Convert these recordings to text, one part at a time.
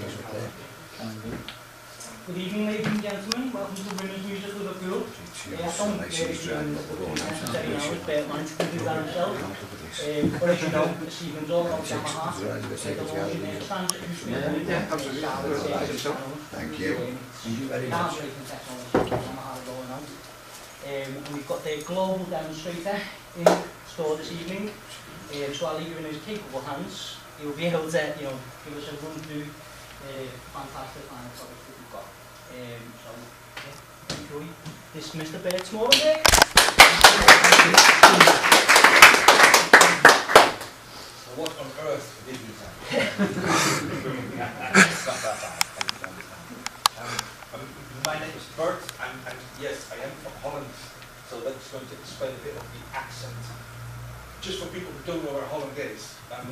Good evening, ladies and gentlemen. Welcome to Women's. Uh, I to do that. Um, but as you know, this evening's all Yamaha. Uh, the uh, Thank you. Thank you very much. Um, and we've got the global demonstrator in store this evening. Um, so I'll leave you in his capable hands. He'll be able to, you know, give us a run through uh, fantastic final products that we've got. Um, so, yeah, enjoy this Mr. Bert Smorenburg. So what on earth did you say? it's not that bad, I can understand. Um, my name is Bert, and, and yes, I am from Holland, so that's going to explain a bit of the accent. Just for people who don't know where Holland is. Um,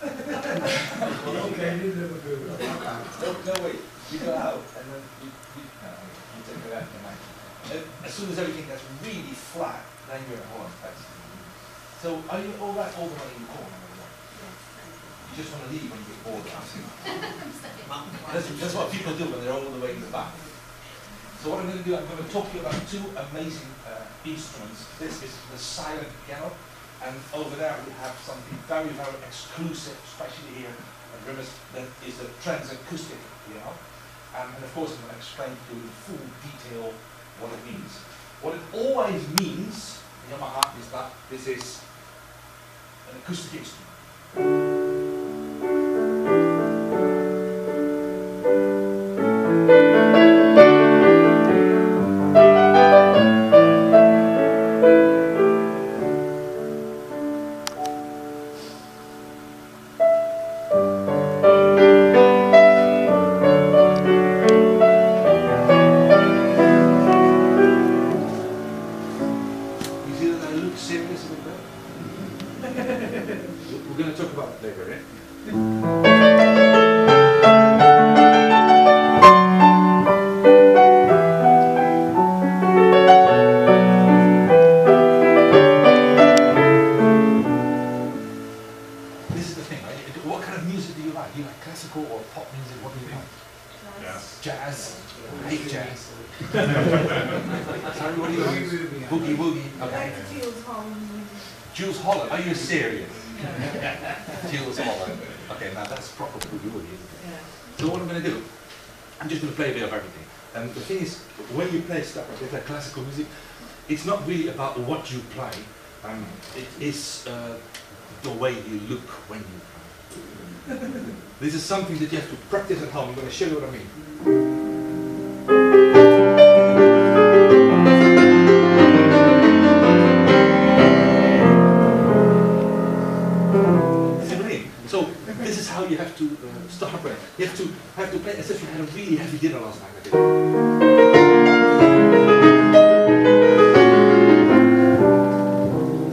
Okay, you Liverpool. no, no way, you go out and then you, you, no, you take it out in your mind. And as soon as everything gets really flat, then you're in Holland, basically. So are you all right all the way in the corner? or? You just want to leave when you get bored. That's, that's what people do when they're all the way in the back. So what I'm going to do, I'm going to talk to you about two amazing uh, instruments. This is the silent piano, and over there we have something very, very exclusive, especially here at Rimmers, that is the TransAcoustic piano. Um, and of course I'm going to explain to you in full detail what it means. What it always means, in Yamaha, is that this is an acoustic instrument. Sorry, what do you like? Boogie woogie. Okay. Jools Holland, are you serious? Jools Holland. Okay, now that's proper boogie woogie. isn't it? So what I'm going to do, I'm just going to play a bit of everything. And the thing is, when you play stuff like like classical music, it's not really about what you play. Um, it is uh, the way you look when you play. this is something that you have to practice at home. I'm going to show you what I mean. How you have to uh, start playing. You have to have to play as if you had a really heavy dinner last night.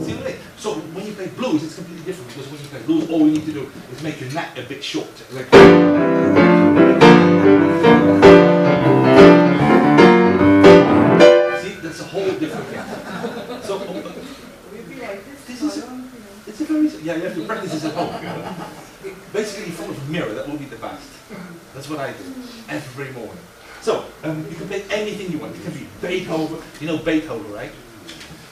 See what I mean? So when you play blues, it's completely different because when you play blues, all you need to do is make your neck a bit short. Like See, that's a whole different thing. So uh, this is, it's a very yeah. You have to practice this at home. Basically, front of a mirror, that will be the best. That's what I do every morning. So um, you can play anything you want. It can be Beethoven. You know Beethoven, right?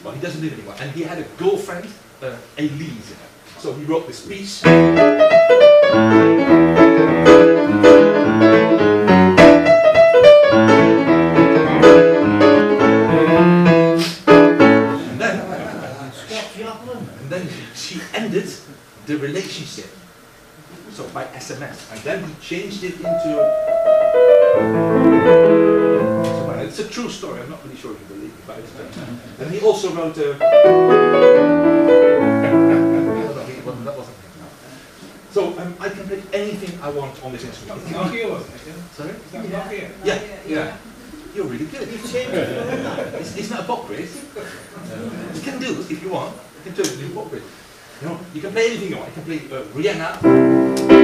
Well, he doesn't live anymore, and he had a girlfriend, uh, Elise. So he wrote this piece. And then she ended the relationship. So by SMS. And then he changed it into It's a true story, I'm not really sure if you believe it, but it's true. And he also wrote a No, he wasn't- that wasn't him. So um, I can play anything I want on this instrument. It can Nokia wasn't it? Sorry? Is that Nokia? Yeah, yeah. You're really good. You've changed it. It's, it's not a pop quiz. You can do it if you want. You can do it in pop quiz. You know, you can play anything you want. You can play uh, Rihanna.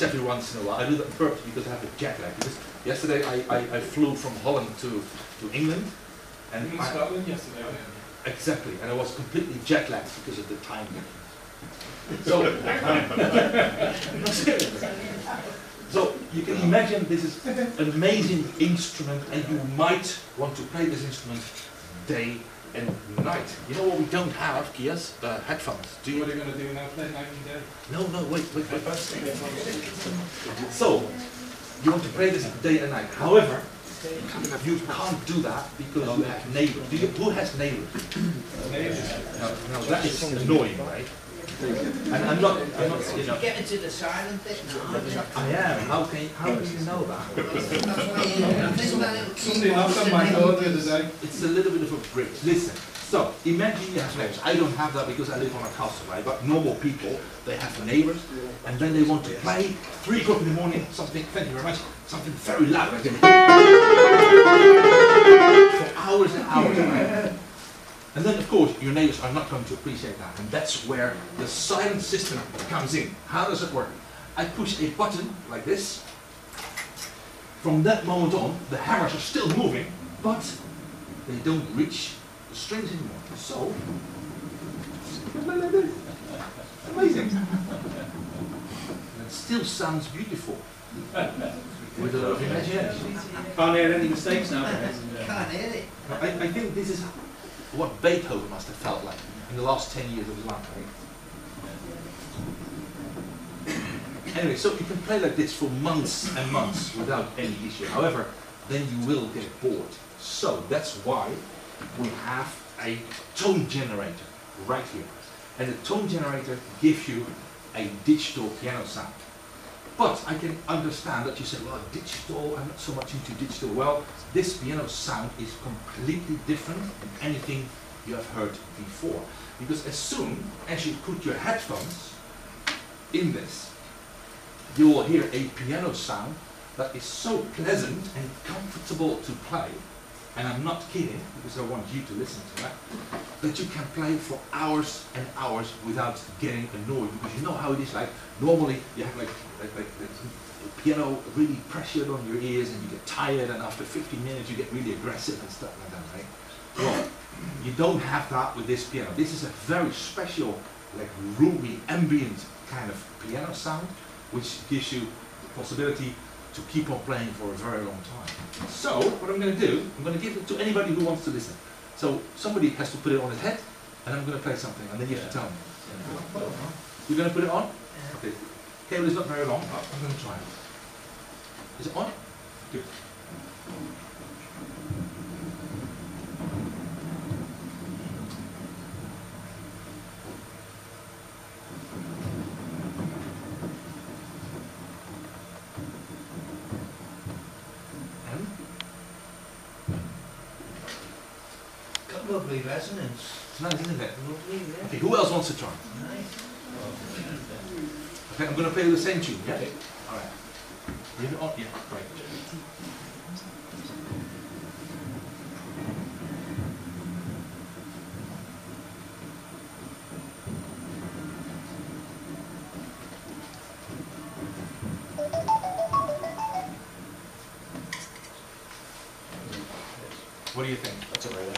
Once in a while. I do that on purpose because I have a jet lag. Because yesterday I, I, I flew from Holland to, to England. And In I- Scotland yesterday. Oh, exactly, and I was completely jet lagged because of the time difference. So, seriously. so you can imagine this is an amazing instrument, and you might want to play this instrument day and night. You know what we don't have, Kias? Uh, headphones. Do you What are you going to do now? Play night and day? No, no, wait, wait, wait. So you want to play this day and night. However, you can't do that because you have neighbors. Do you, who has neighbors? Now, now that is annoying, right? And I'm not, I'm not, you know, Get into the silent bit now. I am, how can, how do you know that? That's why I think that knocked on my door the other day. It's a little bit of a bridge. Listen, so imagine you have neighbors. I don't have that because I live on a castle, right? But normal people, they have neighbors, and then they want to play three o'clock in the morning, something, thank you very much, something very loud. like For hours and hours, right? And then, of course, your neighbors are not going to appreciate that. And that's where the silent system comes in. How does it work? I push a button like this. From that moment on, the hammers are still moving, but they don't reach the strings anymore. So, I play this. Amazing. And it still sounds beautiful. With a lot of imagination. Can't hear any mistakes now. Can't hear it. I, I think this is what Beethoven must have felt like in the last 10 years of his life? Anyway, so you can play like this for months and months without any issue. However, then you will get bored. So that's why we have a tone generator right here. And the tone generator gives you a digital piano sound. But I can understand that you say, well, digital, I'm not so much into digital. Well, this piano sound is completely different than anything you have heard before. Because as soon as you put your headphones in this, you will hear a piano sound that is so pleasant and comfortable to play. And I'm not kidding, because I want you to listen to that, that you can play for hours and hours without getting annoyed. Because you know how it is like, normally you have like, like, like, like piano really pressured on your ears and you get tired and after 15 minutes you get really aggressive and stuff like that, right? Well, you don't have that with this piano. This is a very special, like roomy, ambient kind of piano sound, which gives you the possibility to keep on playing for a very long time. So, what I'm going to do, I'm going to give it to anybody who wants to listen. So, somebody has to put it on his head, and I'm going to play something, and then you have to tell me. You're going to put it on? Okay. Cable is not very long, but I'm going to try it. Is it on? Good. And? Got lovely resonance. It's nice, isn't it? Lovely, yeah. Okay, who else wants to try? Nice. Okay, I'm going to play the same tune, yeah? Alright. Leave it on? Yeah, right. What do you think? That's all right.